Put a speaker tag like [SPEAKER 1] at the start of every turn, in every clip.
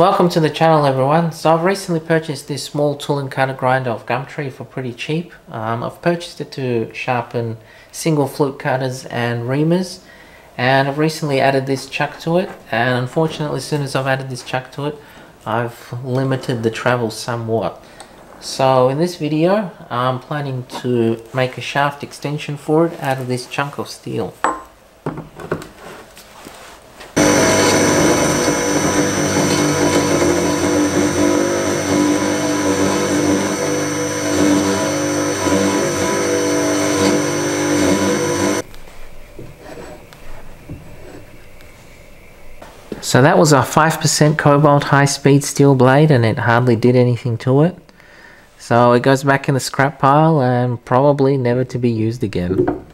[SPEAKER 1] Welcome to the channel everyone. So I've recently purchased this small tool and cutter grinder of Gumtree for pretty cheap. Um, I've purchased it to sharpen single flute cutters and reamers and I've recently added this chuck to it and unfortunately as soon as I've added this chuck to it I've limited the travel somewhat. So in this video I'm planning to make a shaft extension for it out of this chunk of steel. So that was a 5% cobalt high-speed steel blade and it hardly did anything to it. So it goes back in the scrap pile and probably never to be used again.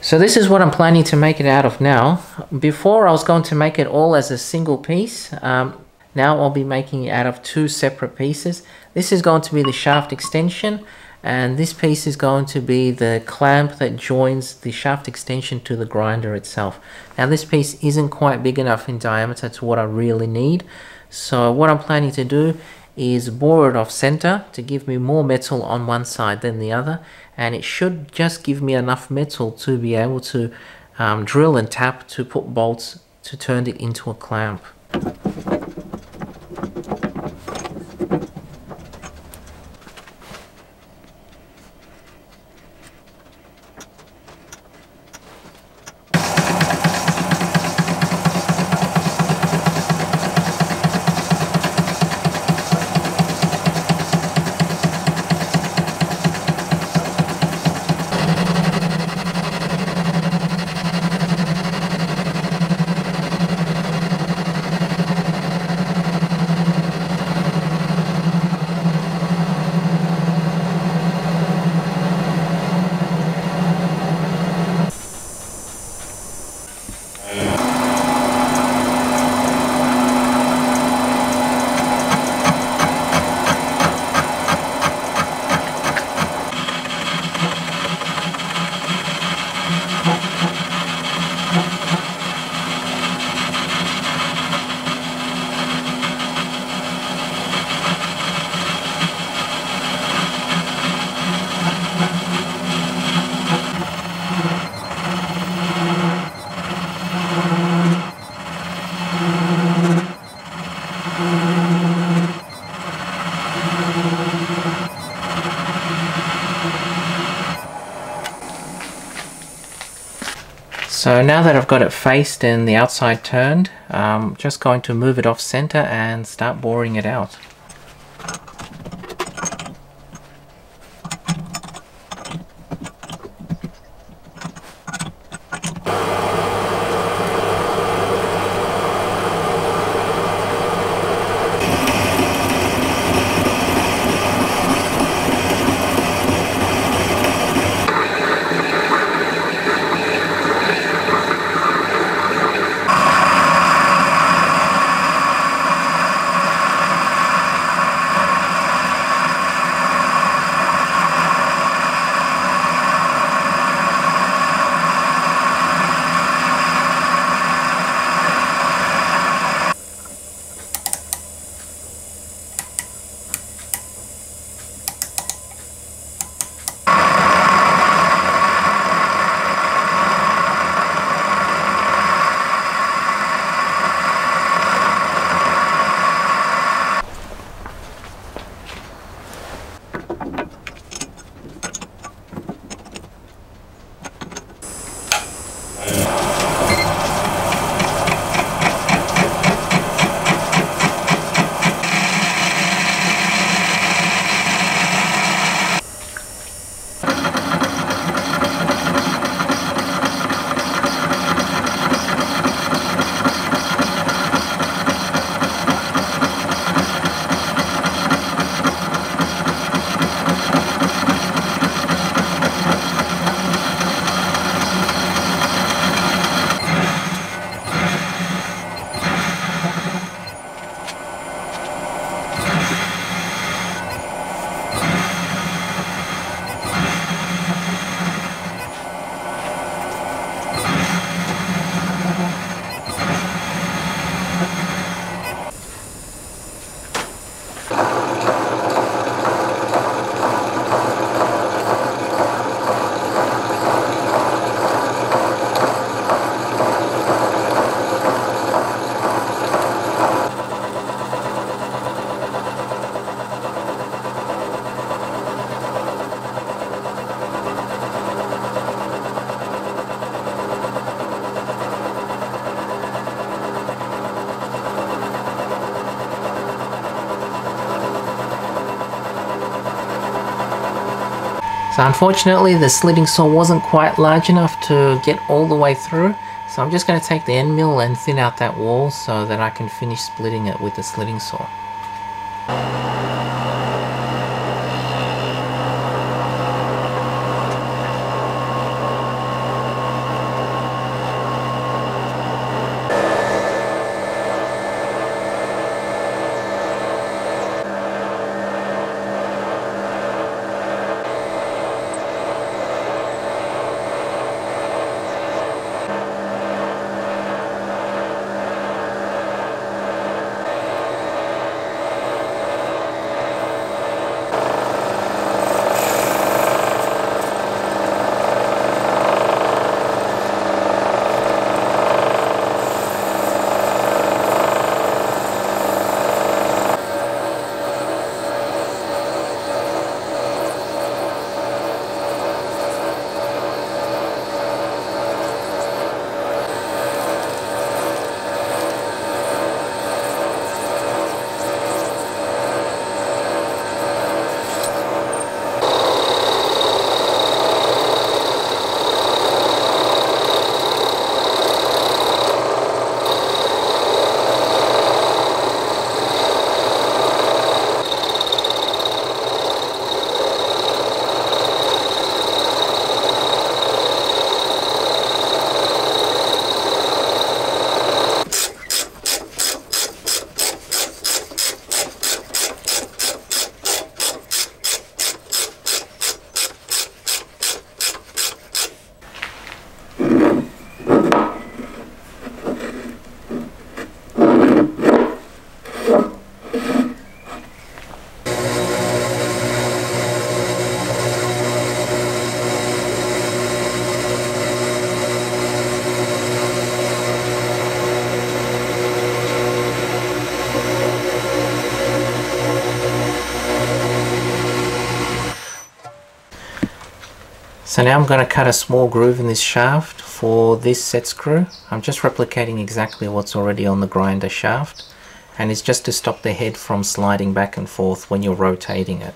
[SPEAKER 1] So this is what I'm planning to make it out of now. Before I was going to make it all as a single piece. Um, now I'll be making it out of two separate pieces. This is going to be the shaft extension and this piece is going to be the clamp that joins the shaft extension to the grinder itself. Now this piece isn't quite big enough in diameter to what I really need so what I'm planning to do is bore it off center to give me more metal on one side than the other and it should just give me enough metal to be able to um, drill and tap to put bolts to turn it into a clamp. So now that I've got it faced and the outside turned, I'm just going to move it off center and start boring it out. So unfortunately the slitting saw wasn't quite large enough to get all the way through. So I'm just going to take the end mill and thin out that wall so that I can finish splitting it with the slitting saw. So now I'm going to cut a small groove in this shaft for this set screw. I'm just replicating exactly what's already on the grinder shaft and it's just to stop the head from sliding back and forth when you're rotating it.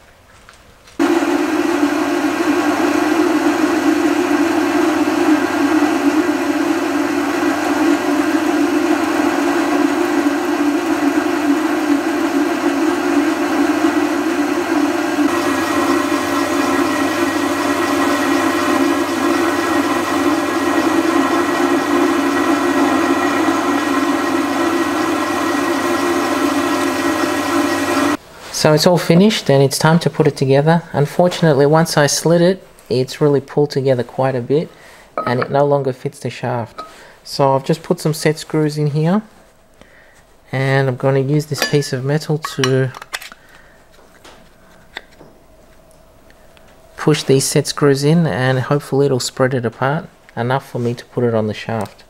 [SPEAKER 1] So it's all finished and it's time to put it together. Unfortunately, once I slid it, it's really pulled together quite a bit and it no longer fits the shaft. So I've just put some set screws in here and I'm going to use this piece of metal to push these set screws in and hopefully it'll spread it apart enough for me to put it on the shaft.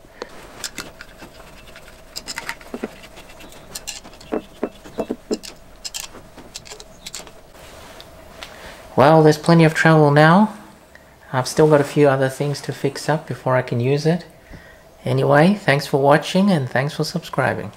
[SPEAKER 1] Well, there's plenty of travel now. I've still got a few other things to fix up before I can use it. Anyway, thanks for watching and thanks for subscribing.